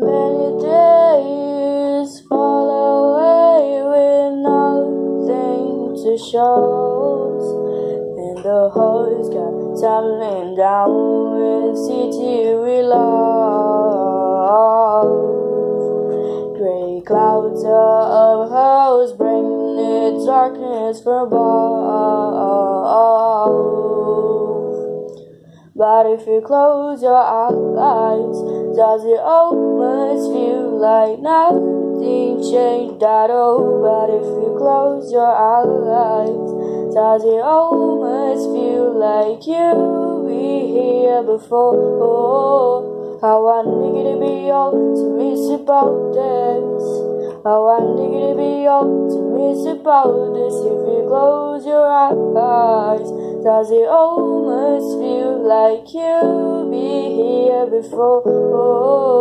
Many days fall away with nothing to show. And the horse got tumbling down with city we love. Gray clouds of house bring the darkness from above. But if you close your eyes, does it almost feel like nothing changed at all? But if you close your eyes, does it almost feel like you be here before? Oh, how I need to be all to miss about this. How I need to be all to miss about this. If you close does it almost feel like you'll be here before?